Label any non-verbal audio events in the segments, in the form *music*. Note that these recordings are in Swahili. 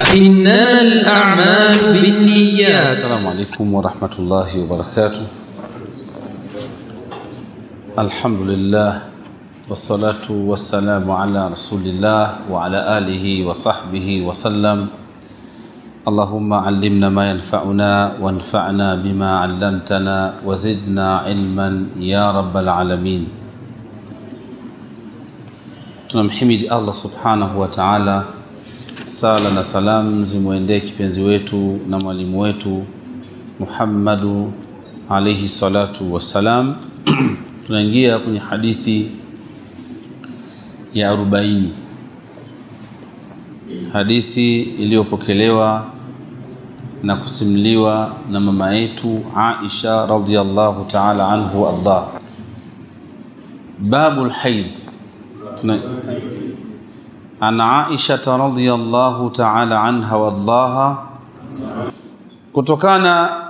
إنما الأعمال بالنيات. السلام عليكم ورحمة الله وبركاته. الحمد لله والصلاة والسلام على رسول الله وعلى آله وصحبه وسلم. اللهم علمنا ما ينفعنا وانفعنا بما علمتنا وزدنا علما يا رب العالمين. Allah subhanahu wa ta'ala sala na salamu zimwendee kipenzi wetu na mwalimu wetu Muhammadu alayhi salatu wassalam *clears throat* tunaingia kwenye hadithi ya 40 hadithi iliyopokelewa na kusimuliwa na mama yetu Aisha radhiyallahu ta'ala anhu Allah babul haiz an Aisha radhiyallahu ta'ala anha wadhaha, kutokana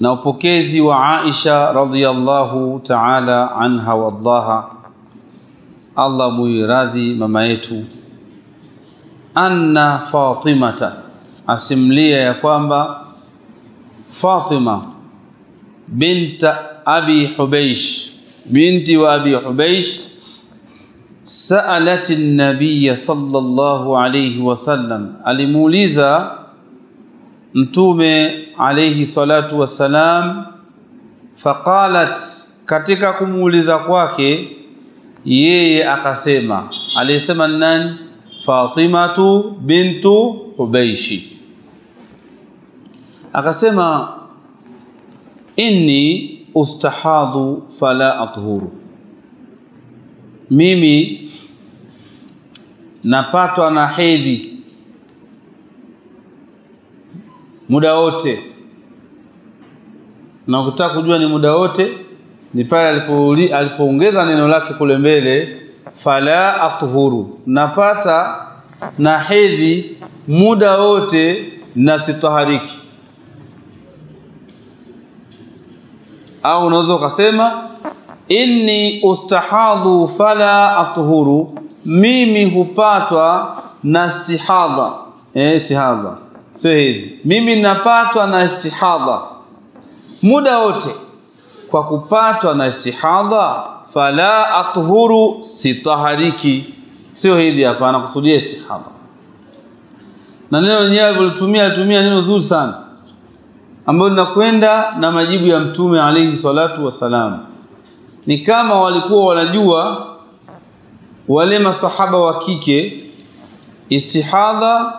na upokezi wa Aisha radhiyallahu ta'ala anha wadhaha, Allah muiradhi mama yetu, anna Fatimata, asimlia ya kwamba Fatima binta Abi Hubeish, binti wa Abi Hubeish sa'alat an-nabiy sallallahu alayhi wasallam alimuuliza mtume alayhi salatu wasalam faqalat katika kumuuliza kwake yeye akasema aliyesema nani Fatimatu bintu Hubeishi akasema inni ustahadhu fala athuru mimi napatwa na hedhi muda wote. Na ukitaka kujua ni muda wote ni pale alipoongeza neno lake kule mbele fala athuru. Napata na hedhi muda wote na sitahariki. Au unaweza ukasema inni ustahadhu fala athuru. Mimi hupatwa na istihadha. Eh istihadha. Sio hivi. Mimi napatwa na istihadha. Muda wote. Kwa kupatwa na istihadha fala athuru sitahariki. Sio hivi hapa anakusudia istihadha. Na neno lenyewe alilotumia alitumia neno zuri sana ambalo linakwenda na majibu ya mtume alayhi salatu wasalam ni kama walikuwa wanajua wale masahaba wa kike istihadha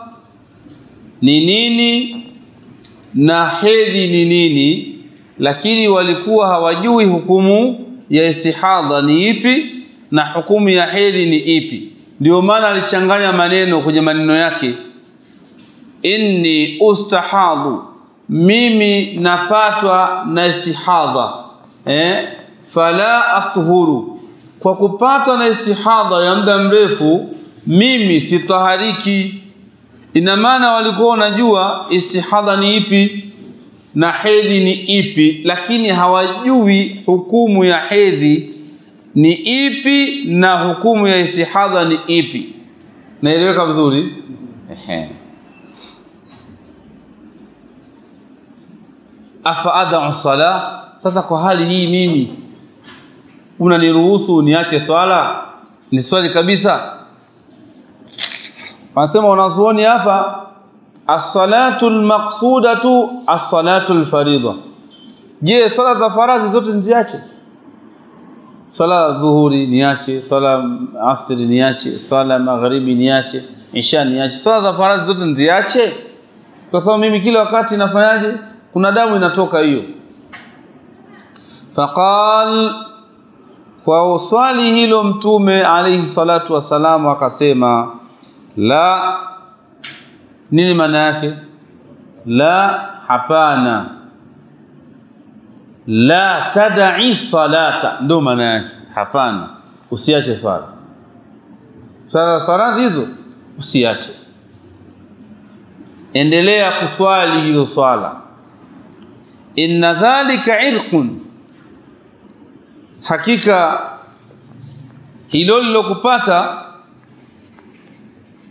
ni nini na hedhi ni nini lakini walikuwa hawajui hukumu ya istihadha ni ipi na hukumu ya hedhi ni ipi. Ndio maana alichanganya maneno kwenye maneno yake. Inni ustahadhu mimi napatwa na istihadha. Eh fala athuru. Kwa kupata na istihadha ya muda mrefu mimi sitahariki. Ina maana walikuwa wanajua istihadha ni ipi na hedhi ni ipi lakini hawajui hukumu ya hedhi ni ipi na hukumu ya istihadha ni ipi. Naeleweka vizuri? Ehe. Afa sala sasa kwa hali hii mimi unaniruhusu niache swala? Ni swali kabisa. Wanasema wanazuoni hapa as-salatu al-maqsudatu as-salatu al-faridha je swala za faradhi zote niziache? Swala dhuhuri niache swala asri niache swala magharibi niache isha niache. Swala za faradhi zote niziache? Kwa sababu mimi kila wakati nafanyaje? Kuna damu inatoka hiyo. Faqal kwa swali hilo mtume alayhi salatu wasalamu akasema la. Nini maana yake? La hapana. La tadai salata. Ndio maana yake. Hapana. Usiache swala. Sala faradhi hizo usiache. Endelea kuswali hizo swala. Inna dhalika irqun hakika hilo lilokupata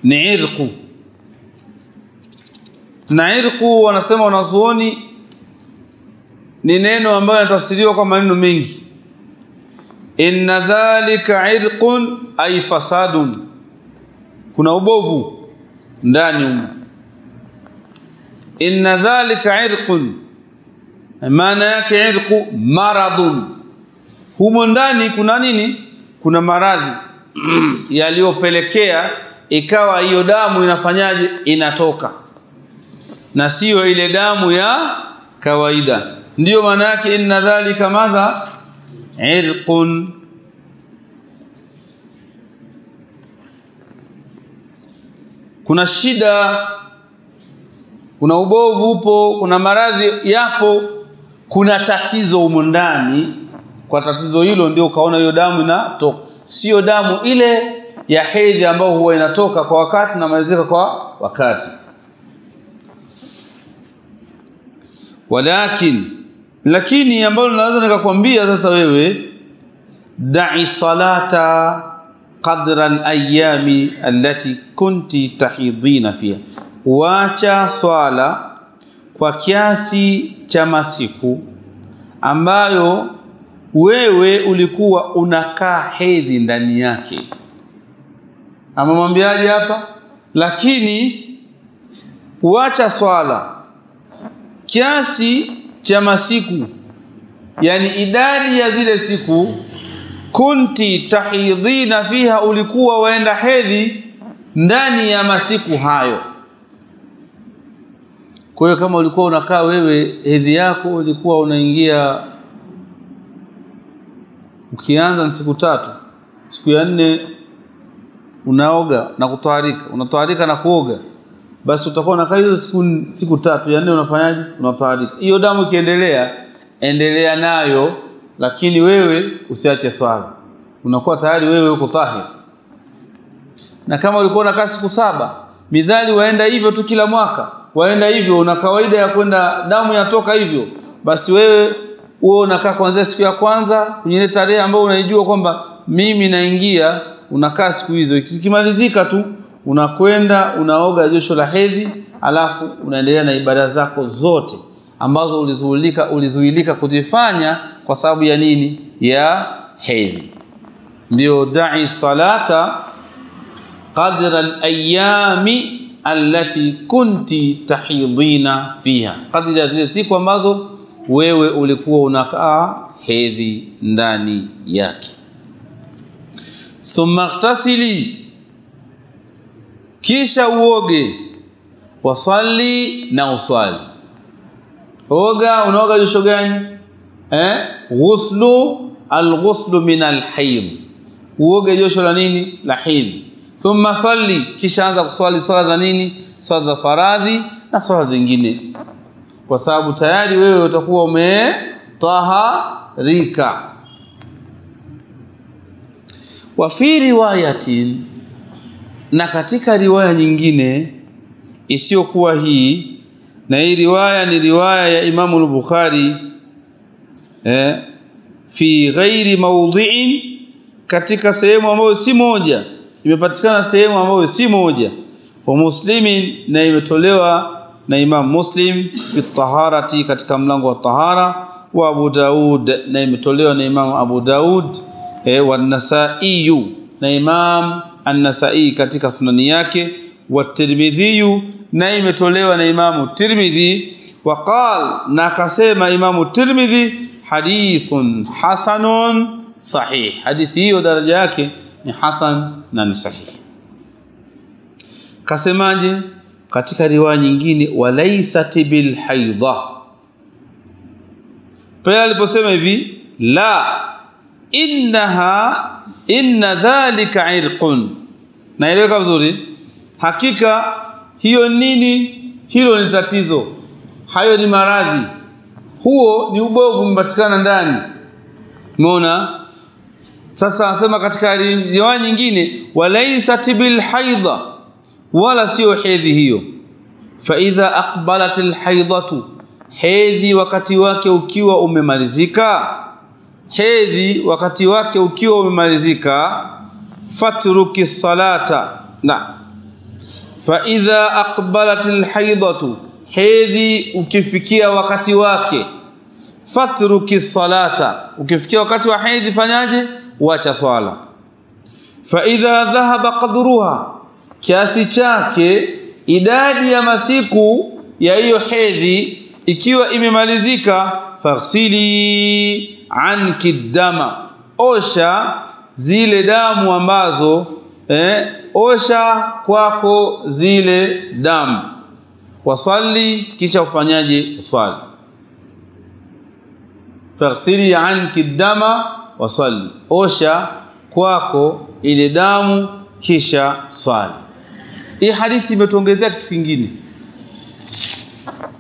ni irqu. Na irqu wanasema wanazuoni ni neno ambalo linatafsiriwa kwa maneno mengi. Inna dhalika irqun ay fasadun. Kuna ubovu ndani humo. Inna dhalika irqun. Maana yake irqu maradun humo ndani kuna nini? Kuna maradhi *clears throat* yaliyopelekea ikawa hiyo damu inafanyaje? Inatoka. Na sio ile damu ya kawaida. Ndiyo maana yake inna dhalika madha? Irqun. Kuna shida kuna ubovu upo kuna maradhi yapo kuna tatizo humo ndani kwa tatizo hilo ndio ukaona hiyo damu inatoka. Sio damu ile ya hedhi ambayo huwa inatoka kwa wakati na malizika kwa wakati. Walakin lakini ambalo naweza nikakwambia sasa wewe da'i salata qadra al-ayami allati kunti tahidhina fiha. Wacha swala kwa kiasi cha masiku ambayo wewe ulikuwa unakaa hedhi ndani yake. Amemwambiaje hapa? Lakini wacha swala. Kiasi cha masiku yani idadi ya zile siku kunti tahidhina fiha ulikuwa waenda hedhi ndani ya masiku hayo. Kwa hiyo kama ulikuwa unakaa wewe hedhi yako ulikuwa unaingia ukianza siku tatu siku ya nne unaoga na kutwarika unatwarika na kuoga basi utakuwa unakaa hizo siku siku tatu. Ya nne unafanyaje? Unatwarika hiyo damu ikiendelea endelea nayo lakini wewe usiache swala. Unakuwa tayari wewe uko tahir. Na kama ulikuwa unakaa siku saba midhali waenda hivyo tu kila mwaka waenda hivyo una kawaida ya kwenda damu yatoka hivyo basi wewe uwe unakaa kuanzia siku ya kwanza kwenye ile tarehe ambayo unaijua kwamba mimi naingia unakaa siku hizo. Ikimalizika tu unakwenda unaoga josho la hedhi alafu unaendelea na ibada zako zote ambazo ulizuilika ulizuilika kuzifanya kwa sababu ya nini? Ya hedhi. Ndio da'i salata qadra al-ayami allati kunti tahidhina fiha. Kadri zile siku ambazo wewe ulikuwa unakaa hedhi ndani yake. Thumma ightasili kisha uoge wasalli na uswali. Oga unaoga josho gani? Eh? Ghuslu alghuslu min alhaidh uoge josho la nini? La hedhi thumma salli kisha anza kuswali swala za nini? Swala za faradhi na swala zingine kwa sababu tayari wewe utakuwa umetaharika. Wa fi riwayatin na katika riwaya nyingine isiyokuwa hii na hii riwaya ni riwaya ya Imamu al-Bukhari eh, fi ghairi maudhi'in, katika sehemu ambayo si moja imepatikana sehemu ambayo si moja. Wa muslimin na imetolewa na Imam Muslim fi taharati katika mlango wa tahara wa Abu Daud na imetolewa na Imam Abu Daud e, wa Nasa'i na Imam An-Nasa'i katika sunani yake wa Tirmidhi na imetolewa na Imam Tirmidhi wa qal na akasema Imamu Tirmidhi hadithun hasanun sahih hadithi hiyo daraja yake ni hasan na ni sahih. kasemaje katika riwaya nyingine walaisat bil haidha. Pale aliposema hivi la innaha inna dhalika irqun. Naeleweka vizuri? Hakika hiyo nini? Hilo ni tatizo. Hayo ni maradhi. Huo ni ubovu umepatikana ndani. Umeona? Sasa anasema katika riwaya nyingine walaisat bil haidha wala sio hedhi hiyo. Fa idha aqbalat alhaidatu hedhi wakati wake ukiwa umemalizika hedhi wakati wake ukiwa umemalizika fatruki salata na fa idha aqbalat alhaidatu hedhi ukifikia wakati wake fatruki salata ukifikia wakati wa hedhi fanyaje? Wacha swala. Fa idha dhahaba qadruha kiasi chake idadi ya masiku ya hiyo hedhi ikiwa imemalizika faghsili anki dama osha zile damu ambazo eh, osha kwako zile damu. Wasalli kisha ufanyaje? Uswali. Faghsili anki dama wasalli. Osha kwako ile damu kisha swali hii hadithi imetuongezea kitu kingine.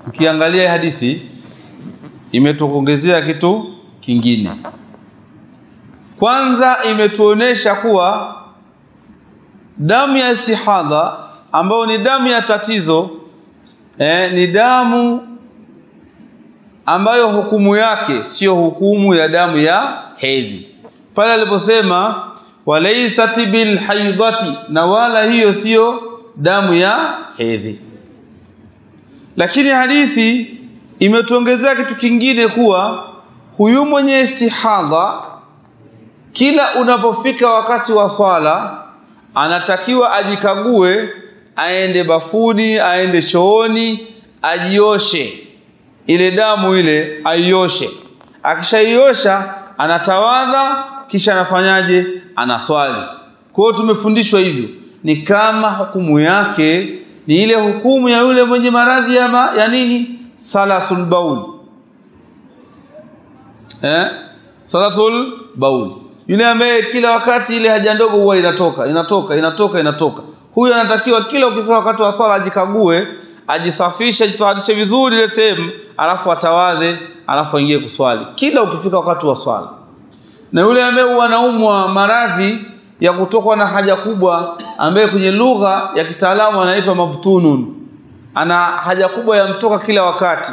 Ukiangalia hii hadithi imetuongezea kitu kingine. Kwanza imetuonesha kuwa damu ya istihadha ambayo ni damu ya tatizo eh, ni damu ambayo hukumu yake siyo hukumu ya damu ya hedhi. Pale aliposema walaisati bilhaidhati, na wala hiyo sio damu ya hedhi. Lakini hadithi imetuongezea kitu kingine kuwa huyu mwenye istihadha kila unapofika wakati wa swala anatakiwa ajikague aende bafuni aende chooni ajioshe. Ile damu ile aioshe. Akishaiosha anatawadha kisha anafanyaje? Anaswali. Kwa hiyo tumefundishwa hivyo ni kama hukumu yake ni ile hukumu ya yule mwenye maradhi ya, ma, ya nini? Salasul baul. Eh? Salatul baul. Yule ambaye kila wakati ile haja ndogo huwa inatoka inatoka inatoka inatoka. Huyo anatakiwa kila ukifika wakati wa swala ajikague ajisafishe ajitoharishe vizuri ile sehemu alafu atawadhe alafu aingie kuswali. Kila ukifika wakati wa swala. Na yule ambaye huwa anaumwa maradhi ya kutokwa na haja kubwa ambaye kwenye lugha ya kitaalamu anaitwa mabtunun. Ana haja kubwa ya mtoka kila wakati.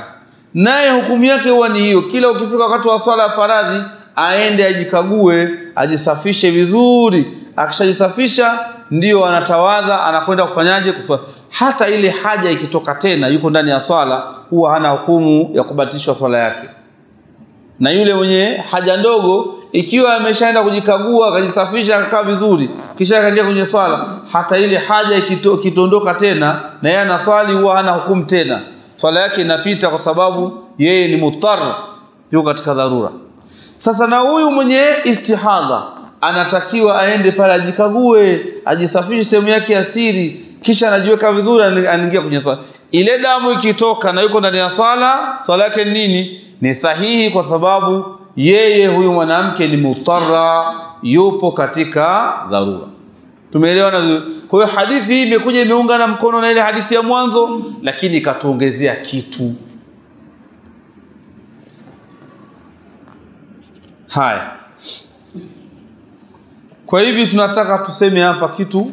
Naye hukumu yake huwa ni hiyo kila ukifika wakati wa swala ya faradhi aende ajikague ajisafishe vizuri. Akishajisafisha ndiyo anatawadha anakwenda kufanyaje Kuswa. hata ile haja ikitoka tena yuko ndani ya swala huwa hana hukumu ya kubatilishwa swala yake. Na yule mwenye haja ndogo ikiwa ameshaenda kujikagua akajisafisha akakaa vizuri kisha akaingia kwenye swala hata ile haja ikitondoka tena na yeye ana swali huwa hana hukumu tena. Swala yake inapita kwa sababu yeye ni mutar yuko katika dharura. Sasa na huyu mwenye istihadha anatakiwa aende pale ajikague ajisafishe sehemu yake ya siri kisha anajiweka vizuri anaingia kwenye swala. Ile damu ikitoka na yuko ndani ya swala swala yake nini? Ni sahihi kwa sababu yeye huyu mwanamke ni mutarra, yupo katika dharura. Tumeelewana vizuri? Kwa hiyo hadithi hii imekuja imeunga na mkono na ile hadithi ya mwanzo lakini ikatuongezea kitu. Haya. Kwa hivi tunataka tuseme hapa kitu.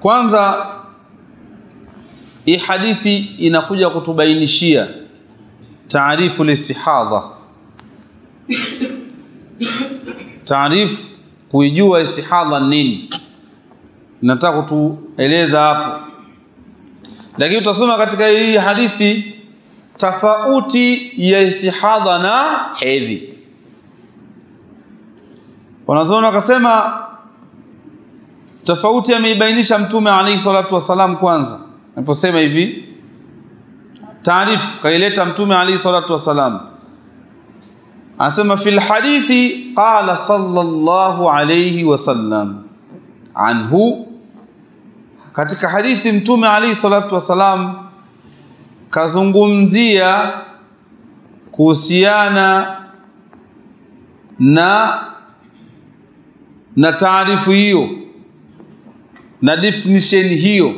Kwanza hii hadithi inakuja kutubainishia taarifu listihadha taarifu kuijua istihadha nini? Nataka kutueleza hapo. Lakini utasoma katika hii hadithi tofauti ya istihadha na hedhi. Wanazoona wakasema tofauti ameibainisha mtume alayhi salatu wasalam kwanza. Aliposema hivi taarifu kaileta mtume alayhi salatu wasalam anasema fil hadithi qala sallallahu alayhi wasallam anhu. Katika hadithi mtume alayhi salatu wasalam kazungumzia kuhusiana na na taarifu hiyo na definition hiyo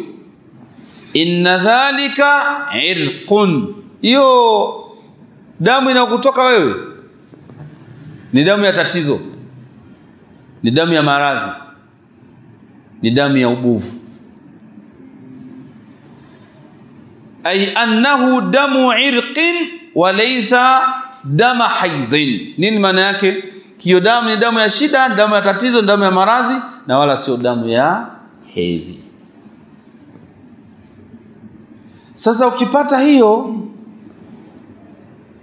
inna dhalika irqun hiyo damu inakutoka wewe ni damu ya tatizo ni damu ya maradhi ni damu ya ubovu. Ai annahu damu irqin wa laysa dama haidhin. Nini maana yake? Hiyo damu ni damu ya shida damu ya tatizo damu ya maradhi na wala sio damu ya hedhi sasa ukipata hiyo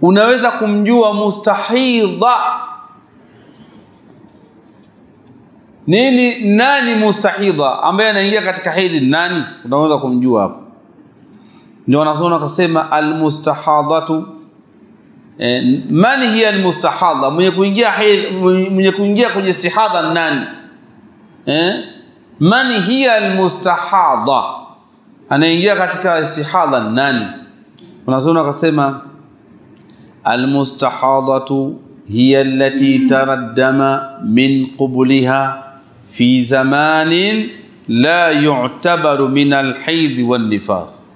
unaweza kumjua mustahidha. Nini? Nani mustahidha? Ambaye anaingia katika hedhi nani? Unaweza kumjua hapo. Ndio wanazoona wakasema almustahadhatu. Eh, man hiya almustahadha? Mwenye kuingia mwenye kuingia kwenye istihadha nani? Eh man hiya almustahadha anaingia katika istihadha nani? Wanazuoni akasema almustahadhatu hiya allati taraddama min qubliha fi zamanin la yu'tabaru min alhayd wan nifas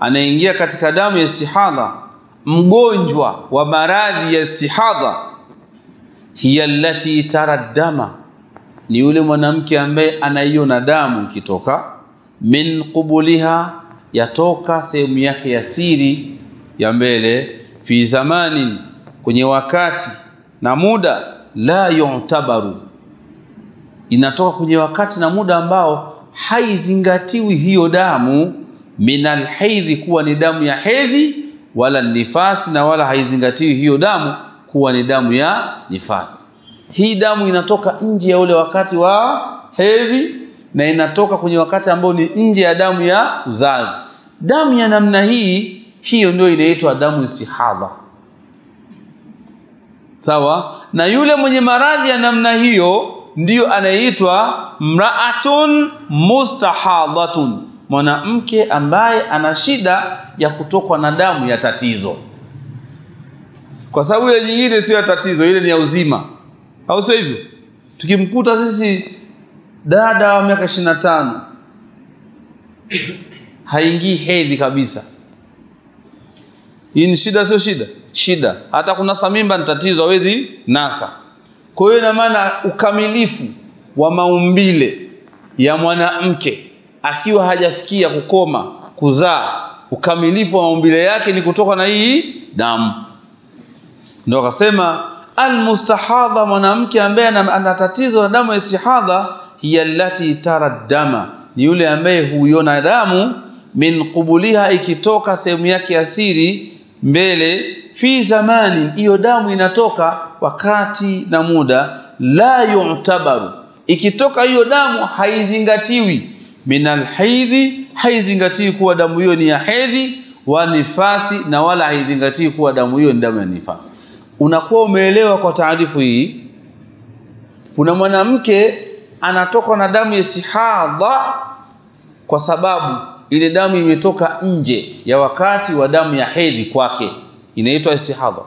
anaingia katika damu ya istihadha mgonjwa wa maradhi ya istihadha hiya allati taraddama ni yule mwanamke ambaye anaiona damu ikitoka min qubuliha yatoka sehemu yake ya siri ya mbele fi zamanin kwenye wakati na muda la yu'tabaru. Inatoka kwenye wakati na muda ambao haizingatiwi hiyo damu minal haidhi kuwa ni damu ya hedhi wala nifasi na wala haizingatiwi hiyo damu kuwa ni damu ya nifasi. Hii damu inatoka nje ya ule wakati wa hedhi na inatoka kwenye wakati ambao ni nje ya damu ya uzazi. Damu ya namna hii hiyo ndio inaitwa damu istihadha. Sawa? Na yule mwenye maradhi ya namna hiyo ndiyo anaitwa mraatun mustahadhatun. Mwanamke ambaye ana shida ya kutokwa na damu ya tatizo. Kwa sababu ile nyingine sio ya tatizo ile ni ya uzima. Au sio hivyo? Tukimkuta sisi dada wa miaka 25 haingii hedhi kabisa. Hii ni shida sio shida? Shida. Hata kuna samimba ni tatizo hawezi nasa. Kwa hiyo ina maana ukamilifu wa maumbile ya mwanamke akiwa hajafikia kukoma kuzaa ukamilifu wa maumbile yake ni kutoka na hii damu. Ndio akasema almustahadha mwanamke ambaye ana tatizo na damu ya istihadha hiya allati taraddama ni yule ambaye huiona damu min qubuliha ikitoka sehemu yake asiri mbele fi zamani hiyo damu inatoka wakati na muda la yu'tabaru ikitoka hiyo damu haizingatiwi min alhaidhi haizingatiwi kuwa damu hiyo ni ya hedhi wa nifasi na wala haizingatiwi kuwa damu hiyo ni damu ya nifasi. Unakuwa umeelewa kwa taarifu hii? Kuna mwanamke anatoka na damu ya istihadha kwa sababu ile damu imetoka nje ya wakati wa damu ya hedhi kwake. Inaitwa istihadha.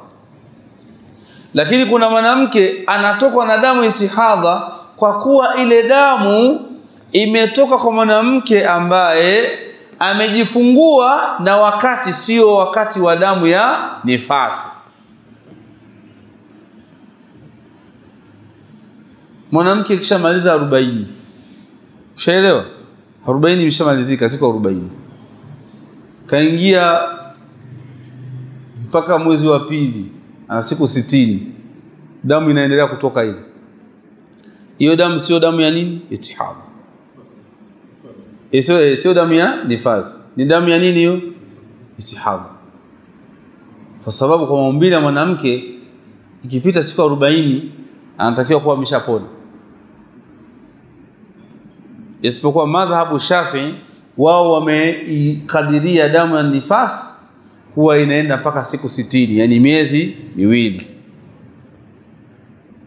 Lakini kuna mwanamke anatokwa na damu ya istihadha kwa kuwa ile damu imetoka kwa mwanamke ambaye amejifungua na wakati sio wakati wa damu ya nifasi mwanamke akishamaliza 40 ushaelewa? 40 imeshamalizika siku 40 kaingia mpaka mwezi wa pili ana siku sitini. Damu inaendelea kutoka ile. Hiyo damu sio damu ya nini? Istihadha sio sio damu ya nifasi. Ni damu ya nini hiyo? Istihadha kwa sababu kwa maumbile ya mwanamke ikipita siku 40 anatakiwa kuwa ameshapona isipokuwa madhhabu Shafi wao wameikadiria damu ya nifas huwa inaenda mpaka siku sitini yani miezi miwili.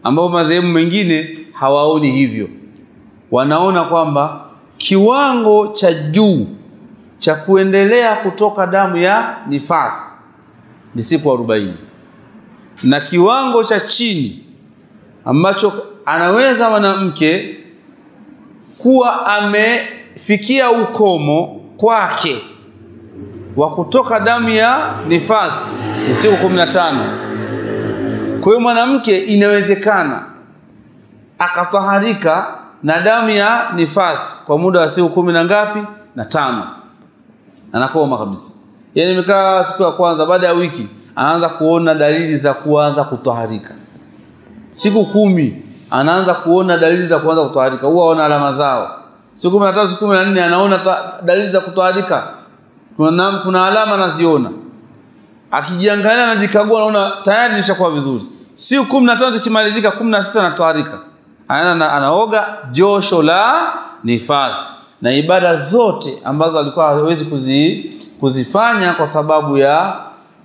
Ambao madhehebu mengine hawaoni hivyo. Wanaona kwamba kiwango cha juu cha kuendelea kutoka damu ya nifas ni siku 40 na kiwango cha chini ambacho anaweza mwanamke kuwa amefikia ukomo kwake wa kutoka damu ya nifasi ni siku 15 kwa hiyo mwanamke inawezekana akataharika na damu ya nifasi kwa muda wa siku kumi na ngapi? Na tano. Anakoma kabisa. Yaani imekaa siku ya kwanza baada ya wiki anaanza kuona dalili za kuanza kutaharika. Siku kumi anaanza kuona dalili za kuanza kutoharika, huwa aona alama zao. Siku 13 siku 14 anaona dalili za kutoharika, kuna, nam, kuna alama anaziona. Akijiangalia anajikagua anaona tayari nishakuwa vizuri. Siku kumi na tano zikimalizika kumi na sita anatwarika ana, anaoga josho la nifasi. Na ibada zote ambazo alikuwa hawezi kuzi, kuzifanya kwa sababu ya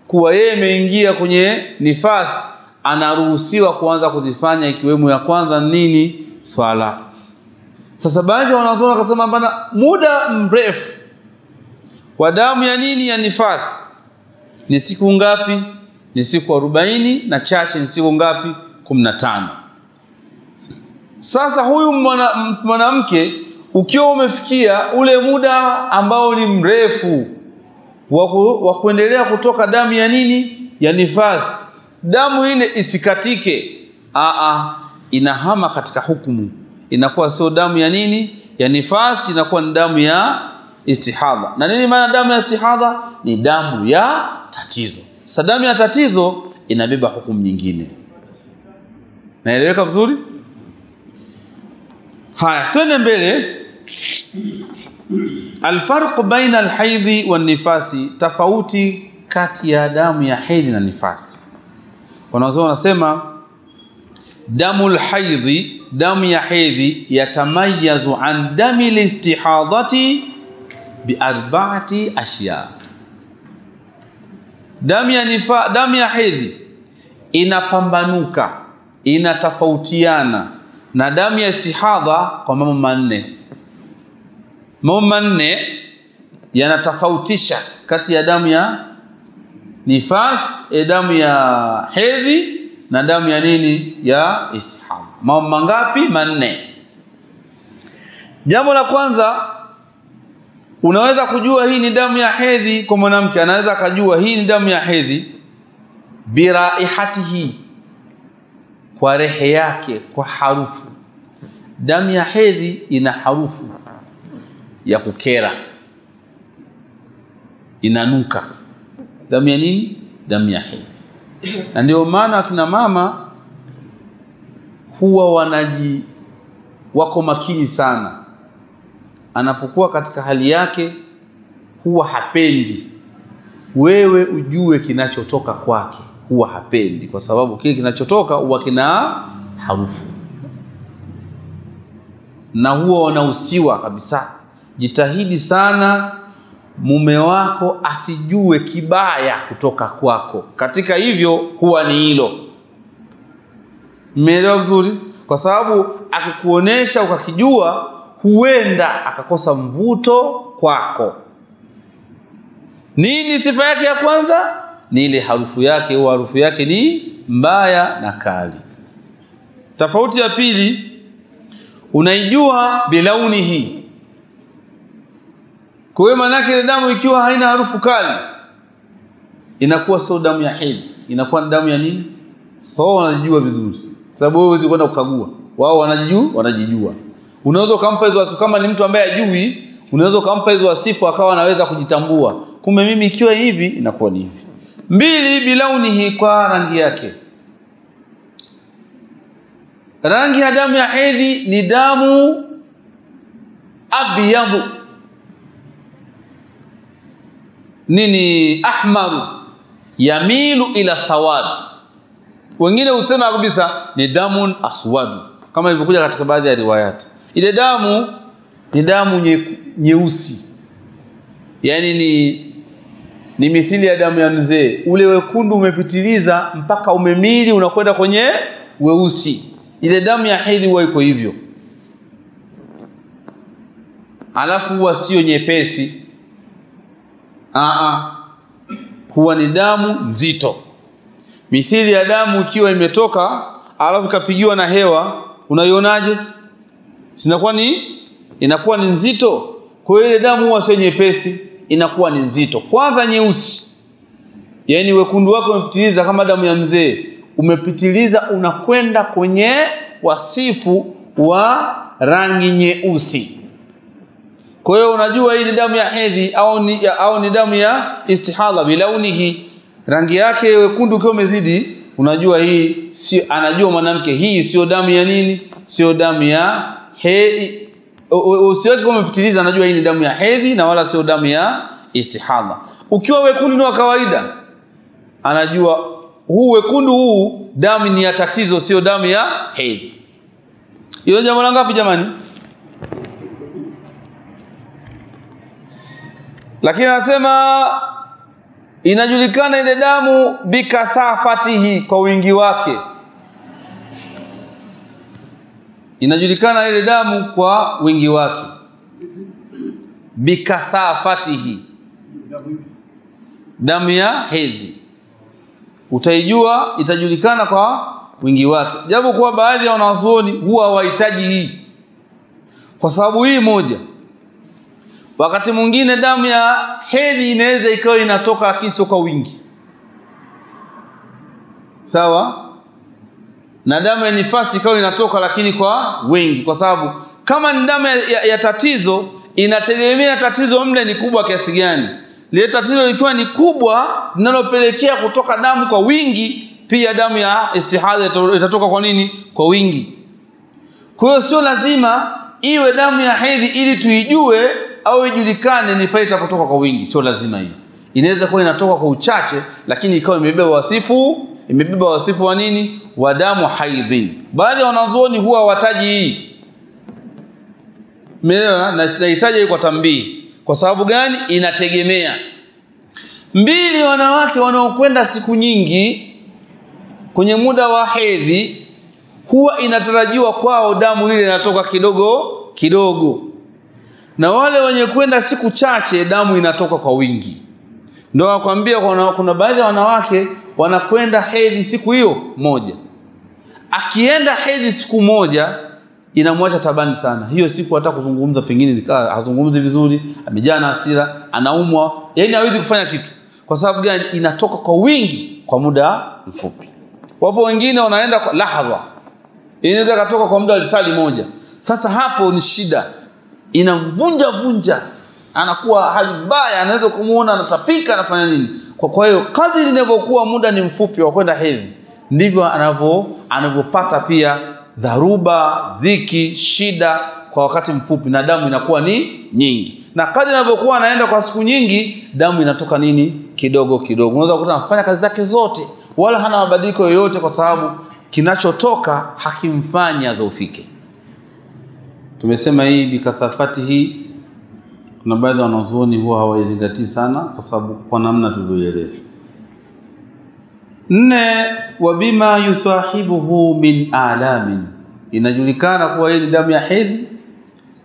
kuwa yeye imeingia kwenye nifasi anaruhusiwa kuanza kuzifanya ikiwemo ya kwanza nini? Swala. Sasa baadhi ya wanazuoni wakasema bana muda mrefu. Wa damu ya nini? Ya nifasi. Ni siku ngapi? Ni siku arobaini na chache ni siku ngapi? Kumi na tano sasa huyu mwanamke ukiwa umefikia ule muda ambao ni mrefu wa kuendelea kutoka damu ya nini? Ya nifasi damu ile isikatike. Aa inahama katika hukumu. Inakuwa sio damu ya nini? Ya nifasi inakuwa ni damu ya istihadha. Na nini maana damu ya istihadha? Ni damu ya tatizo. Sasa damu ya tatizo inabeba hukumu nyingine. Naeleweka vizuri? Haya twende mbele. Alfarq baina alhaidhi wan nifasi. Tofauti kati ya damu ya hedhi na nifasi wanazoa wanasema damu alhaidhi damu ya hedhi yatamayazu an dami listihadhati biarba'ati ashya. Damu ya nifa damu ya hedhi inapambanuka inatofautiana na damu ya istihadha kwa mambo manne. Mambo manne yanatofautisha kati ya damu ya nifas e damu ya hedhi na damu ya nini? Ya istihama mambo mangapi? Manne. Jambo la kwanza unaweza kujua hii ni damu ya hedhi kwa mwanamke. Anaweza akajua hii ni damu ya hedhi biraihatihi kwa rehe yake kwa harufu. Damu ya hedhi ina harufu ya kukera. Inanuka damu ya nini? Damu ya hedhi. Na ndio maana akina mama huwa wanaji wako makini sana. Anapokuwa katika hali yake huwa hapendi. Wewe ujue kinachotoka kwake huwa hapendi. Kwa sababu kile kinachotoka huwa kina harufu. Na huwa wanahusiwa kabisa. Jitahidi sana mume wako asijue kibaya kutoka kwako. Katika hivyo huwa ni hilo. Mmeelewa vizuri? Kwa sababu akikuonesha ukakijua huenda akakosa mvuto kwako. Nini sifa yake ya kwanza? Ni ile harufu yake huwa harufu yake ni mbaya na kali. Tofauti ya pili unaijua bilaunihi kwa hiyo maanake ile damu ikiwa haina harufu kali inakuwa sio damu ya hedhi inakuwa ni damu ya nini? Sasa wao wanajijua vizuri. Sababu wewe huwezi kwenda kukagua. Wao wanajijua? Wanajijua. Unaweza ukampa hizo watu kama ni mtu ambaye ajui unaweza ukampa hizo wasifu akawa anaweza kujitambua. Kumbe mimi ikiwa hivi inakuwa ni hivi. Mbili bilaunihi kwa rangi yake. Rangi ya damu ya hedhi ni damu abyadhu nini? Ahmaru yamilu ila sawad. Wengine husema kabisa ni damun aswadu kama ilivyokuja katika baadhi ya riwayati ile damu ni damu nyeusi, nye, yani ni ni mithili ya damu ya mzee. Ule wekundu umepitiliza mpaka umemili unakwenda kwenye weusi. Ile damu ya hedhi huwa iko hivyo. Alafu huwa sio nyepesi Aa, huwa ni damu nzito. Mithili ya damu ikiwa imetoka alafu ikapigiwa na hewa unaionaje? Sinakuwa ni inakuwa ni nzito. Kwa hiyo ile damu huwa sio nyepesi inakuwa ni nzito. Kwanza nyeusi. Yaani wekundu wako umepitiliza kama damu ya mzee. Umepitiliza unakwenda kwenye wasifu wa rangi nyeusi kwa hiyo unajua hii ni damu ya hedhi au ni, au ni damu ya istihadha bilaunihi. Rangi yake wekundu ukiwa umezidi unajua hii si anajua mwanamke hii sio damu ya nini? Sio damu ya hedhi. Usiweke kama umepitiliza anajua hii ni damu ya hedhi na wala sio damu ya istihadha. Ukiwa wekundu ni wa kawaida anajua huu wekundu huu damu ni ya tatizo sio damu ya hedhi. Hiyo jambo la ngapi jamani lakini anasema inajulikana ile damu bikathafatihi kwa wingi wake. Inajulikana ile damu kwa wingi wake. Bikathafatihi. Damu ya hedhi. Utaijua itajulikana kwa wingi wake. Japo kuwa baadhi ya wanazuoni huwa wahitaji hii. Kwa sababu hii moja wakati mwingine damu ya hedhi inaweza ikawa inatoka lakini sio kwa wingi. Sawa? Na damu ya nifasi ikawa inatoka lakini kwa wingi. Kwa sababu kama ni damu ya, ya, tatizo inategemea tatizo mle ni kubwa kiasi gani. Lile tatizo likiwa ni kubwa linalopelekea kutoka damu kwa wingi pia damu ya istihadha itatoka kwa nini? Kwa wingi. Kwa hiyo sio lazima iwe damu ya hedhi ili tuijue au ijulikane ni pale itapotoka kwa wingi sio lazima hiyo. Inaweza kuwa inatoka kwa uchache lakini ikawa imebeba wasifu imebeba wasifu wa nini? Wa damu haidhin baadhi ya wanazuoni huwa wataji hii. Umeelewa? na tunahitaji kwa tambii. Kwa sababu gani? Inategemea. Mbili wanawake wanaokwenda siku nyingi kwenye muda wa hedhi huwa inatarajiwa kwao damu ile inatoka kidogo kidogo na wale wenye kwenda siku chache damu inatoka kwa wingi. Ndio nakwambia kuna, kuna baadhi ya wanawake wanakwenda hedhi siku hiyo moja. Akienda hedhi siku moja inamwacha tabani sana. Hiyo siku hata kuzungumza pengine nikaa hazungumzi vizuri amejaa na hasira anaumwa. Yani hawezi kufanya kitu. Kwa sababu gani? Inatoka kwa wingi kwa muda mfupi. Wapo wengine wanaenda kwa lahadha. Inaweza katoka kwa muda wa lisali moja. Sasa hapo ni shida inamvunja vunja anakuwa hali mbaya anaweza kumuona anatapika anafanya nini? Kwa kwa hiyo kadri inavyokuwa muda ni mfupi wa kwenda hedhi ndivyo anavyo anavyopata pia dharuba dhiki shida kwa wakati mfupi na damu inakuwa ni nyingi. Na kadri inavyokuwa anaenda kwa siku nyingi damu inatoka nini? Kidogo kidogo. Unaweza kukuta anafanya kazi zake zote wala hana mabadiliko yoyote kwa sababu kinachotoka hakimfanyi adhoofike tumesema hii bikasafati hii kuna baadhi ya wanazuoni huwa hawaizingatii sana kwa sababu kwa namna tulivyoeleza nne wa bima yusahibuhu min alamin. Inajulikana kuwa hii ni damu ya hedhi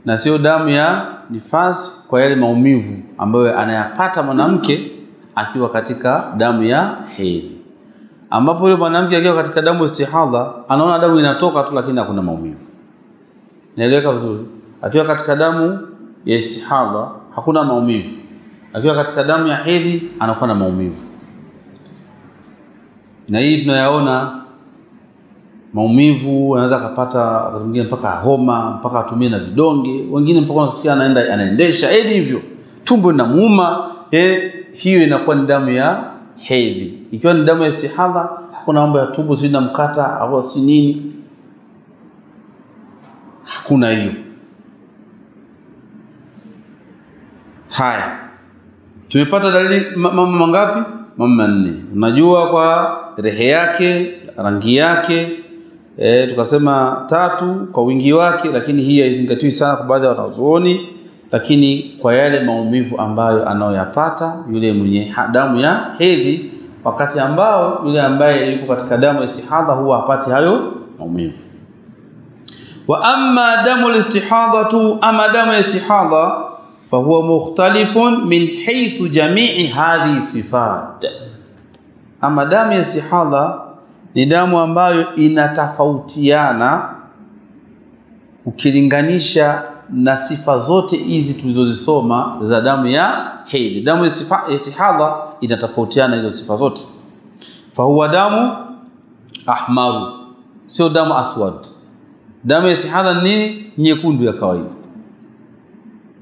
na sio damu ya nifasi kwa yale maumivu ambayo anayapata mwanamke akiwa katika damu ya hedhi. Ambapo yule mwanamke akiwa katika damu ya istihadha anaona damu inatoka tu lakini hakuna maumivu naeleweka vizuri. Akiwa katika damu ya istihadha hakuna maumivu. Akiwa katika damu ya hedhi anakuwa na maumivu. Na hii tunayaona maumivu anaweza akapata wakati mwingine mpaka homa mpaka atumie na vidonge. Wengine mpaka unasikia anaenda anaendesha. Hedi hivyo. Tumbo linamuuma. Eh hiyo inakuwa ni damu ya hedhi. Ikiwa ni damu ya istihadha hakuna mambo ya tumbo si mkata au si nini hakuna hiyo. Haya. Tumepata dalili mama mangapi mama manne unajua kwa rehe yake rangi yake e, tukasema tatu kwa wingi wake lakini hii haizingatiwi sana kwa baadhi ya wanazuoni lakini kwa yale maumivu ambayo anayoyapata yule mwenye damu ya hedhi wakati ambao yule ambaye yuko katika damu ya istihadha huwa hapati hayo maumivu wa amma damu istihadatu ama damu ya istihadha fahuwa mukhtalifun min haythu jami'i hadhihi sifat. Ama damu ya istihadha ni damu ambayo inatafautiana ukilinganisha na sifa zote hizi tulizozisoma za damu ya hedhi damu ya istihadha inatofautiana hizo sifa zote. Fahuwa damu ahmaru sio damu aswad damu ya istihadha ni nyekundu ya kawaida.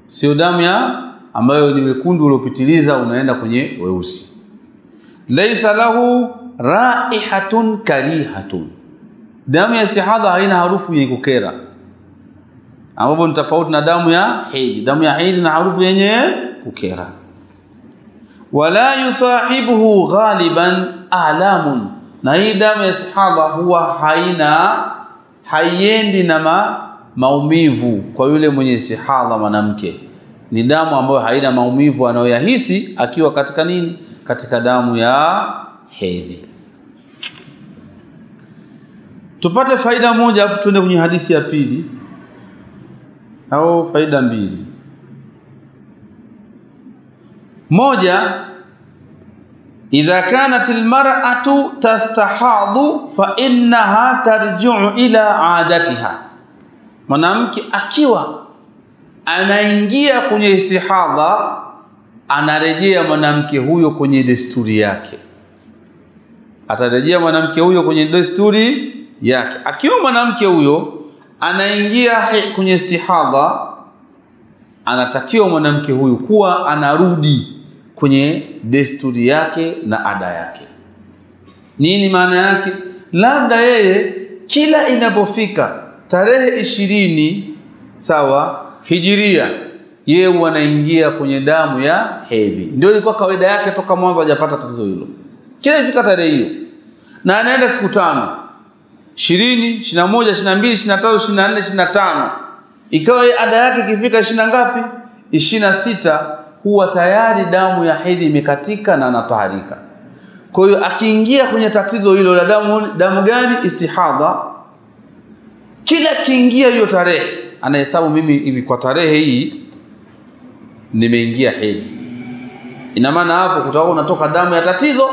Sio damu ya ambayo ni wekundu uliopitiliza unaenda kwenye weusi. Laisa lahu raihatun karihatun. Damu ya istihadha haina harufu yenye kukera. Ambapo ni tofauti na damu ya hedhi damu ya hedhi na harufu yenye kukera. Wala yusahibuhu ghaliban alamun. Na hii damu ya istihadha huwa haina haiendi na ma, maumivu kwa yule mwenye istihadha mwanamke. Ni damu ambayo haina maumivu anayoyahisi akiwa katika nini? Katika damu ya hedhi. Tupate faida moja afu tuende kwenye hadithi ya pili au faida mbili. Moja idha kanat almar'atu tastahadhu fa innaha tarji'u ila adatiha. Mwanamke akiwa anaingia kwenye istihadha anarejea mwanamke huyo kwenye desturi yake. Atarejea mwanamke huyo kwenye desturi yake. Akiwa mwanamke huyo anaingia kwenye istihadha anatakiwa mwanamke huyu kuwa anarudi kwenye desturi yake na ada yake. Nini maana yake? Labda yeye kila inapofika tarehe ishirini sawa hijiria yeye wanaingia kwenye damu ya hedhi. Ndio ilikuwa kawaida yake toka mwanzo hajapata tatizo hilo. Kila ifika tarehe hiyo na anaenda siku tano. ishirini ishirini na moja ishirini na mbili ishirini na tatu ishirini na nne ishirini na tano ikawa ada yake ikifika ishirini ngapi? Ishirini na sita huwa tayari damu ya hedhi imekatika na anataharika. Kwa hiyo akiingia kwenye tatizo hilo la damu damu gani? Istihadha. Kila kiingia hiyo tarehe anahesabu mimi hivi kwa tarehe hii nimeingia hedhi. Ina maana hapo kutakuwa unatoka damu ya tatizo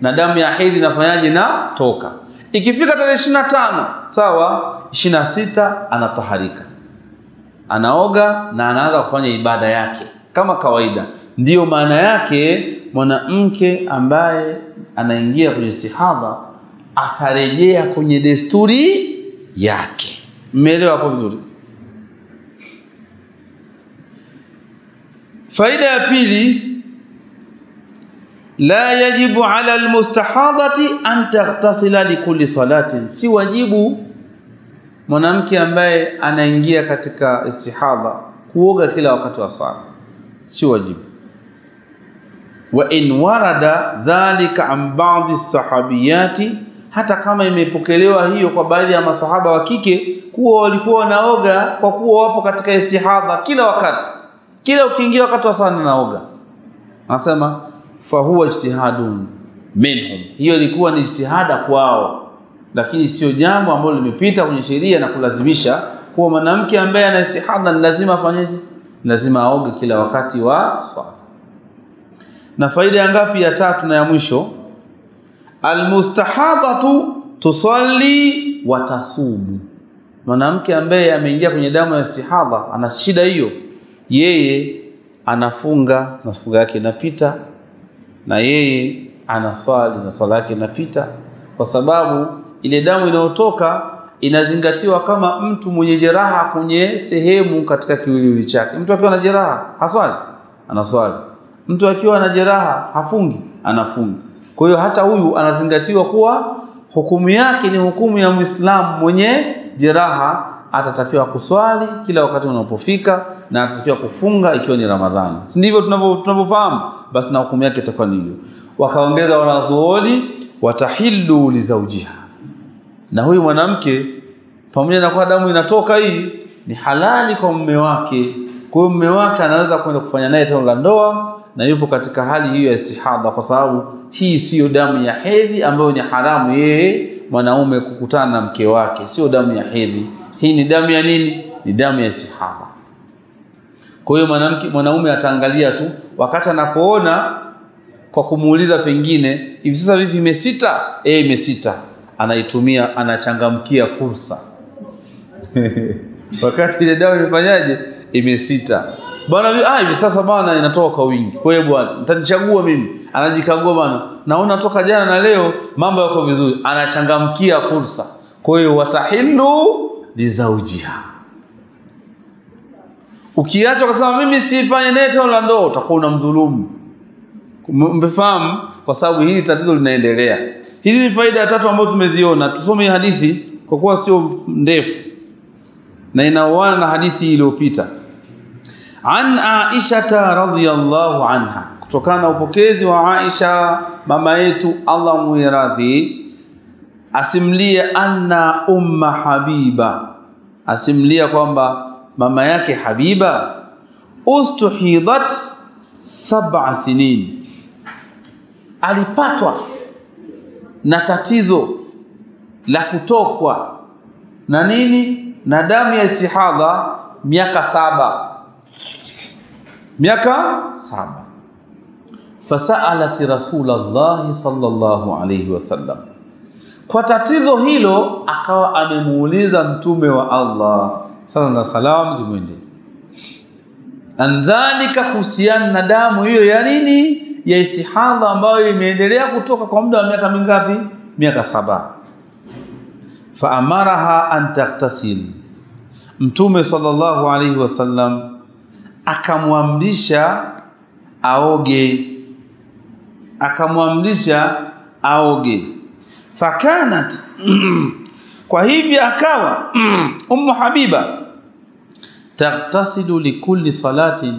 na damu ya hedhi inafanyaje? Na toka ikifika tarehe 25 sawa 26 anataharika. Anaoga na anaanza kufanya ibada yake kama kawaida. Ndiyo maana yake mwanamke ambaye anaingia kwenye istihadha atarejea kwenye desturi yake. Mmeelewa hapo vizuri? Faida ya pili la yajibu ala almustahadhati an taghtasila likulli salatin. Si wajibu mwanamke ambaye anaingia katika istihadha kuoga kila wakati wa sala si wajibu wa in warada dhalika an ba'dhi sahabiyati hata kama imepokelewa hiyo kwa baadhi ya masahaba wa kike kuwa walikuwa wanaoga kwa kuwa wapo katika istihadha kila wakati. Kila ukiingia wakati wa sana naoga anasema fa huwa ijtihadun minhum. Hiyo ilikuwa ni ijtihada kwao. Lakini sio jambo ambalo limepita kwenye sheria na kulazimisha kuwa mwanamke ambaye ana istihadha lazima afanyeje lazima aoge kila wakati wa swala. Na faida ya ngapi ya tatu na ya mwisho? Almustahadhatu tusalli wa tasumu. Mwanamke ambaye ameingia kwenye damu ya istihadha ana shida hiyo yeye anafunga na funga yake inapita na yeye anaswali na swala yake inapita. Kwa sababu ile damu inayotoka inazingatiwa kama mtu mwenye jeraha kwenye sehemu katika kiwiliwili chake mtu akiwa na jeraha haswali anaswali mtu akiwa na jeraha hafungi anafungi. kwa hiyo hata huyu anazingatiwa kuwa hukumu yake ni hukumu ya Muislamu mwenye jeraha atatakiwa kuswali kila wakati unapofika na atatakiwa kufunga ikiwa ni Ramadhani. Si ndivyo tunavyofahamu? Basi na hukumu yake itakuwa ni hiyo. Wakaongeza wanazuoni watahillu lizaujiha. Na huyu mwanamke pamoja na kwa damu inatoka hii ni halali kwa mume wake. Kwa hiyo mume wake anaweza kwenda kufanya naye tendo la ndoa na yupo katika hali hiyo ya istihadha kwa sababu hii siyo damu ya hedhi ambayo ni haramu yeye mwanaume kukutana na mke wake, sio damu ya hedhi. Hii ni damu ya nini? Ni damu ya istihadha. Kwa hiyo mwanamke mwanaume ataangalia tu wakati anapoona kwa kumuuliza pengine hivi sasa vipi imesita? Eh, imesita. Anaitumia anachangamkia fursa. *laughs* wakati ile dawa imefanyaje? Imesita. Bwana ah hivi sasa bwana inatoka kwa wingi. Kwa hiyo bwana nitanichagua mimi. Anajikagua bwana. Naona toka jana na leo mambo yako vizuri. Anachangamkia fursa. Kwa hiyo watahilu lizaujiha. Ukiacha kusema mimi sifanye neto la ndoa utakuwa unamdhulumu. mbefahamu kwa sababu hili tatizo linaendelea. Hizi ni faida ya tatu ambazo tumeziona. Tusome hadithi kwa kuwa sio ndefu. Na inaoana na hadithi iliyopita. An Aisha radhiyallahu anha. Kutokana na upokezi wa Aisha mama yetu Allah muiradhi asimlie anna umma Habiba. Asimlia kwamba mama yake Habiba. Ustuhidat sab'a sinin. Alipatwa na tatizo la kutokwa na nini? Na damu ya istihadha miaka saba. Miaka saba. Fasalat rasulullah sallallahu alayhi wasallam kwa tatizo hilo akawa amemuuliza mtume wa Allah sallallahu alayhi wasallam zimwende andhalika kuhusiana na damu hiyo ya nini ya istihadha ambayo imeendelea kutoka kwa muda wa miaka mingapi? Miaka saba. Fa amaraha an taktasil mtume sallallahu alaihi wasallam akamwamrisha aoge. Akamwamrisha aoge. Fakanat *clears throat* kwa hivyo akawa *clears throat* ummu habiba taktasilu likulli salati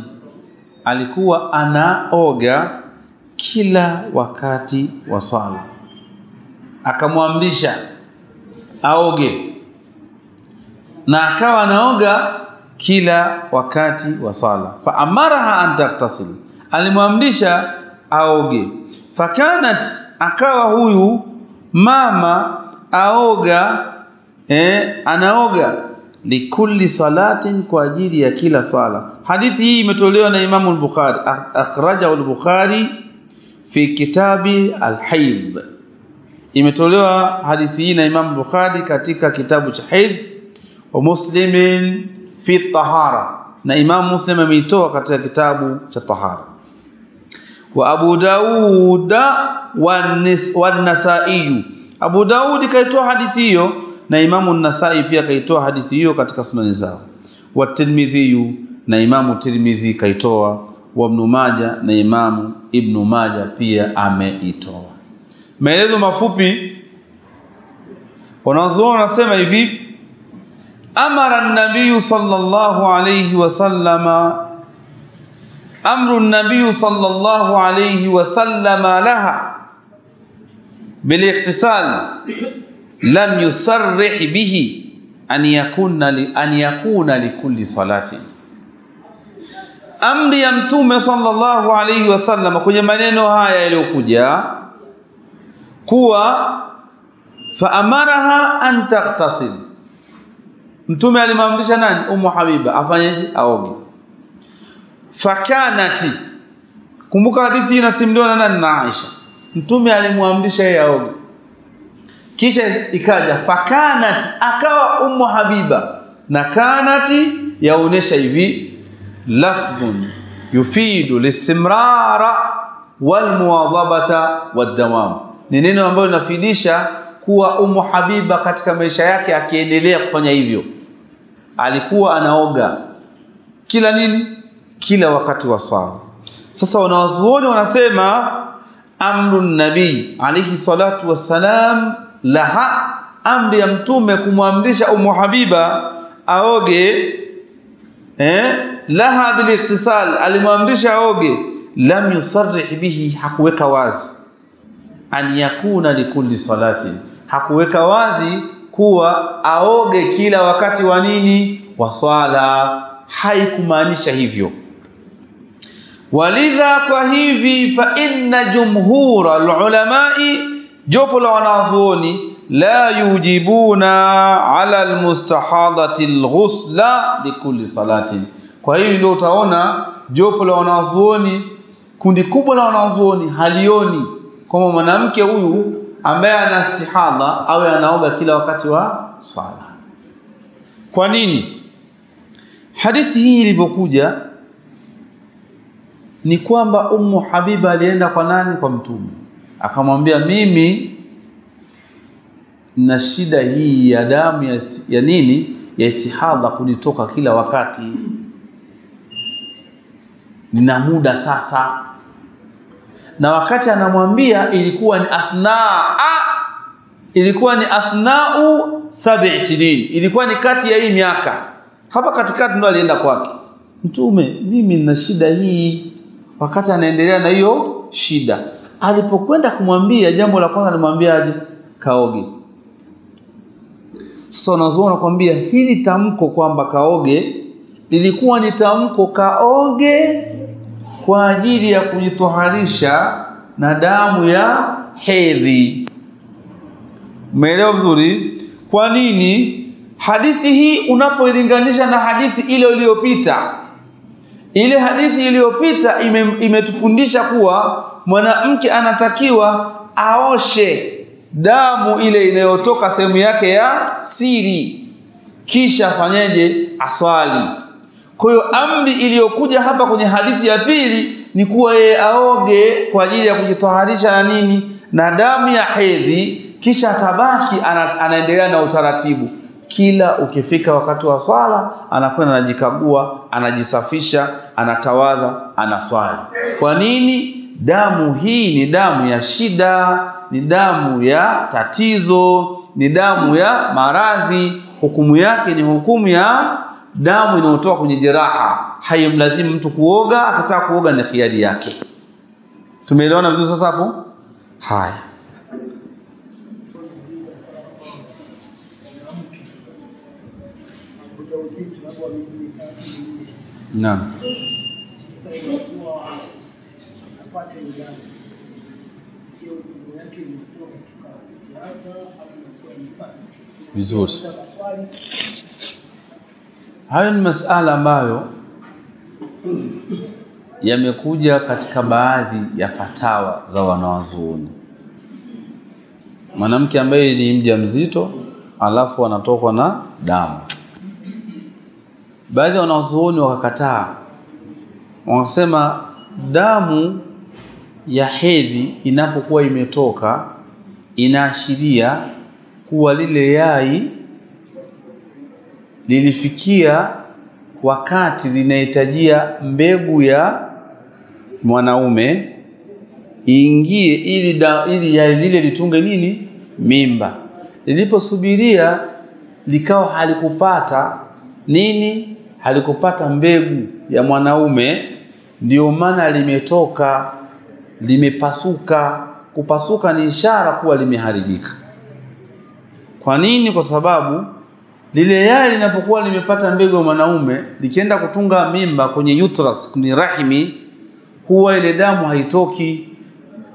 alikuwa anaoga kila wakati wa swala. Akamwamrisha aoge. Na akawa anaoga kila wakati wa swala. Fa amaraha an taktasil alimwamrisha aoge. Fakanat akawa huyu mama aoga eh, anaoga. Likulli salatin kwa ajili ya kila swala. Hadithi hii imetolewa na Imamu al-Bukhari akhrajahu al-Bukhari fi kitabi al-Haidh imetolewa hadithi hii na Imam Bukhari katika kitabu cha Haidh wa Muslimin fi tahara. Na Imam Muslim ameitoa katika kitabu cha tahara. Wa Abu Daud wa Nasai Abu Daud kaitoa hadithi hiyo na Imamu Nasai pia kaitoa hadithi hiyo katika sunani zao. Wa Tirmidhi na Imamu Tirmidhi kaitoa wa Ibn Majah na Imamu Ibn Majah pia ameitoa maelezo mafupi wanazuoni wanasema hivi amara an-nabiy sallallahu alayhi wasallama amru an-nabiy sallallahu alayhi wasallama laha بالاغتسال لم يصرح به أن يكون أن يكون لكل صلاة amri ya mtume sallallahu alayhi wasallam kwenye maneno haya yaliyokuja kuwa faamaraha an taghtasil mtume alimwamrisha nani? Umu habiba. Afanyeje aoge fakanati kumbuka hadithi inasimuliwa na nani? Na Aisha. Mtume alimwamrisha yeye aoge kisha ikaja fakanati akawa umu habiba. Na kanati yaonesha hivi lafdhun yufidu listimrara walmuwadhabata wadawam ni neno ambalo linafidisha kuwa umu habiba katika maisha yake akiendelea kufanya hivyo alikuwa anaoga kila nini? Kila wakati wa swala. Sasa wanawazuoni wanasema amru nabii alayhi salatu wassalam laha amri ya mtume kumwamrisha umu habiba aoge eh laha biliktisal alimwamrisha oge lam yusarrih bihi hakuweka wazi. An yakuna likulli salati hakuweka wazi kuwa aoge kila wakati wa nini? Wa swala. Haikumaanisha hivyo. Walidha kwa hivi fa inna jumhura alulamai jopo la wanazuoni la yujibuna ala almustahadati alghusla likulli salatin kwa hiyo ndio utaona jopo la wanazuoni kundi kubwa la wanazuoni halioni kwamba mwanamke huyu ambaye ana istihadha awe anaoga kila wakati wa swala. Kwa nini? Hadithi hii ilivyokuja ni kwamba ummu habiba alienda kwa nani? Kwa mtume. Akamwambia mimi na shida hii ya damu ya, ya nini? Ya istihadha kunitoka kila wakati nina muda sasa. Na wakati anamwambia ilikuwa ni athnaa. Ilikuwa ni athnau sab'i sinin ilikuwa ni kati ya hii miaka. Hapa katikati ndo alienda kwake. Mtume mimi nina shida hii. Wakati anaendelea na hiyo shida. Alipokwenda kumwambia, jambo la kwanza alimwambiaje? Kaoge. Sasa unazoona, nakwambia hili tamko kwamba kaoge lilikuwa ni tamko kaoge kwa ajili ya kujitoharisha na damu ya hedhi. Umeelewa vizuri? Kwa nini hadithi hii unapoilinganisha na hadithi ile iliyopita? Ile hadithi iliyopita imetufundisha ime, kuwa mwanamke anatakiwa aoshe damu ile inayotoka sehemu yake ya siri, kisha afanyeje? Aswali. Kwa hiyo amri iliyokuja hapa kwenye hadithi ya pili ni kuwa yeye aoge kwa ajili ya kujitoharisha na nini, na damu ya hedhi, kisha atabaki ana, anaendelea na utaratibu. Kila ukifika wakati wa swala anakwenda anajikagua, anajisafisha, anatawadha, anaswali. Kwa nini? Damu hii ni damu ya shida, ni damu ya tatizo, ni damu ya maradhi. Hukumu yake ni hukumu ya damu inayotoka kwenye jeraha. Haimlazimu mtu kuoga, akataka kuoga ni khiari yake. Tumeelewana vizuri sasa hapo? Haya. Naam. Vizuri. Hayo ni masala ambayo yamekuja katika baadhi ya fatawa za wanawazuoni. Mwanamke ambaye ni mja mzito alafu anatokwa na damu, baadhi ya wanawazuoni wakakataa, wakasema damu ya hedhi inapokuwa imetoka inaashiria kuwa lile yai lilifikia wakati linahitajia mbegu ya mwanaume iingie ili da, ili yai lile litunge nini mimba. Liliposubiria likawa halikupata nini, halikupata mbegu ya mwanaume, ndio maana limetoka limepasuka. Kupasuka ni ishara kuwa limeharibika. Kwa nini? Kwa sababu lile yai linapokuwa limepata mbegu ya mwanaume likienda kutunga mimba kwenye uterus, kwenye rahimi, huwa ile damu haitoki,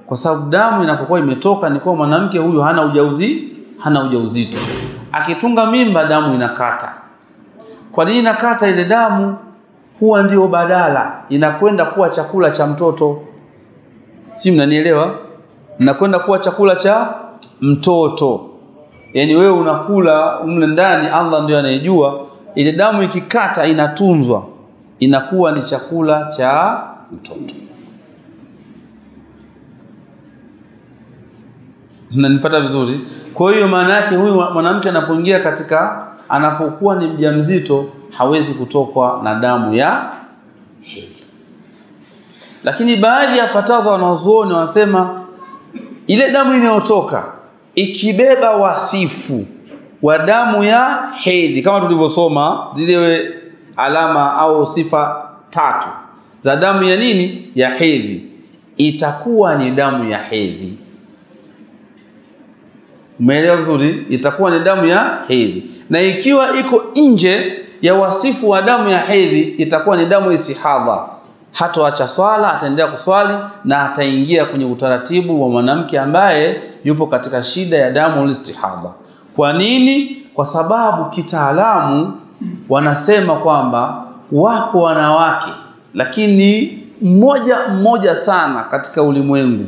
kwa sababu damu inapokuwa imetoka ni kwa mwanamke huyu hana ujauzi, hana ujauzito. Akitunga mimba damu inakata. Kwa nini inakata? Ile damu huwa ndio badala, inakwenda kuwa chakula cha mtoto. Si mnanielewa? Inakwenda kuwa chakula cha mtoto yaani wewe unakula mle ndani, Allah ndio anayejua. Ile damu ikikata inatunzwa, inakuwa ni chakula cha mtoto. Mnanipata vizuri? Kwa hiyo maana yake huyu mwanamke anapoingia katika, anapokuwa ni mjamzito hawezi kutokwa na damu ya. Lakini baadhi ya fatawa za wanazuoni wanasema ile damu inayotoka ikibeba wasifu wa damu ya hedhi kama tulivyosoma zile alama au sifa tatu za damu ya nini ya hedhi, itakuwa ni damu ya hedhi. Umeelewa vizuri? Itakuwa ni damu ya hedhi, na ikiwa iko nje ya wasifu wa damu ya hedhi, itakuwa ni damu istihadha. Hatoacha swala, ataendelea kuswali na ataingia kwenye utaratibu wa mwanamke ambaye yupo katika shida ya damu istihadha. Kwa nini? Kwa sababu kitaalamu wanasema kwamba wako wanawake, lakini mmoja mmoja sana katika ulimwengu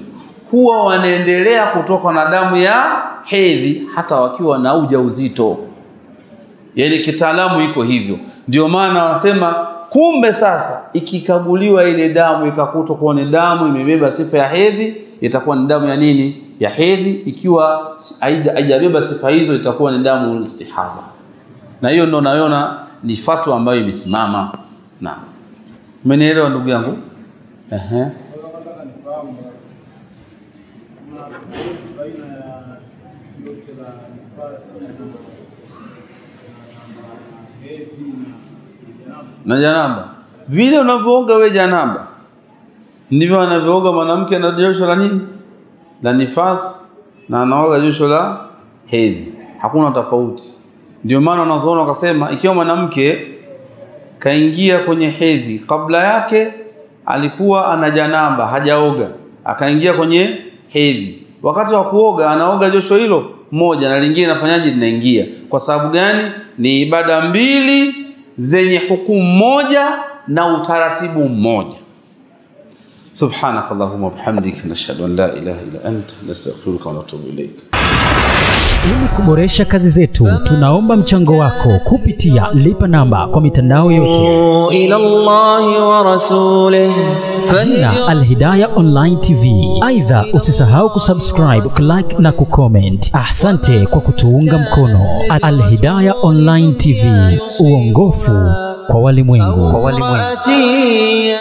huwa wanaendelea kutoka na damu ya hedhi hata wakiwa na ujauzito. Yaani kitaalamu iko hivyo, ndio maana wanasema kumbe sasa ikikaguliwa ile damu ikakutwa kuwa ni damu imebeba sifa ya hedhi, itakuwa ni damu ya nini? Ya hedhi. Ikiwa haijabeba sifa hizo, itakuwa ni damu istihadha. Na hiyo ndio naona ni fatwa ambayo imesimama. Na umenielewa ndugu yangu? Ehe, na janaba, vile unavyooga we janaba ndivyo anavyooga mwanamke na josho la nini la nifas na anaoga josho la hedhi. Hakuna tofauti. Ndio maana wanazoona wakasema ikiwa mwanamke kaingia kwenye hedhi kabla yake alikuwa ana janaba hajaoga akaingia kwenye hedhi. Wakati wa kuoga anaoga josho hilo moja na lingine nafanyaje linaingia. Kwa sababu gani? Ni ibada mbili zenye hukumu moja na utaratibu mmoja سبحانك اللهم وبحمدك نشهد ان لا اله الا انت نستغفرك ونتوب اليك Ili kuboresha kazi zetu, tunaomba mchango wako kupitia lipa namba kwa mitandao yote إلى الله ورسوله na Alhidaya Online TV. Aidha, usisahau kusubscribe, kulike na kucomment. Asante kwa kutuunga mkono. Alhidaya Online TV, uongofu kwa walimwengu. فهدي